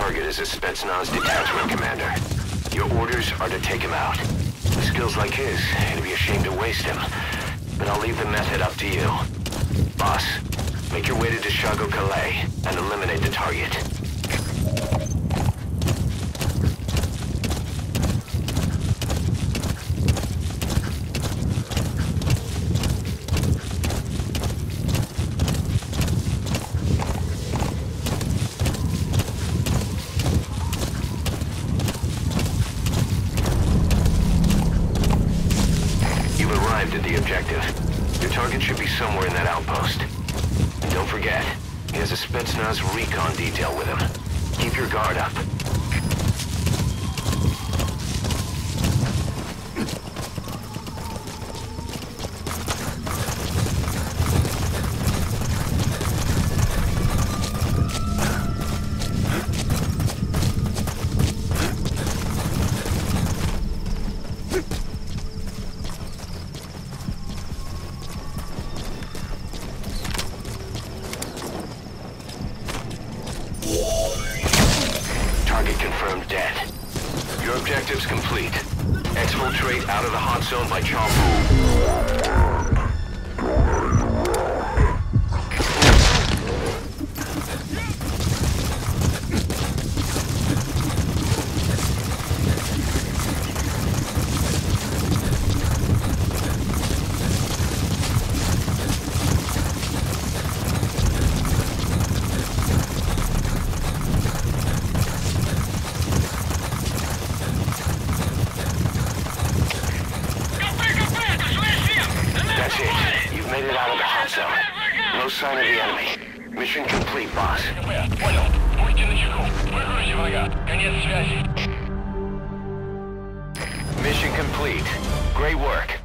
target is a Spetsnaz detachment commander. Your orders are to take him out. With skills like his, it'd be a shame to waste him. But I'll leave the method up to you. Boss, make your way to Da Shago Kallai and eliminate the target. Arrived at the objective. Your target should be somewhere in that outpost. And don't forget, he has a Spetsnaz recon detail with him. Keep your guard up. Confirmed dead. Your objective's complete. Exfiltrate out of the hot zone by Chamu. made it out of the hot zone. No sign of the enemy. Mission complete, boss. Понял. Будьте начеку. Выгрузите врага. Конец связи. Mission complete. Great work.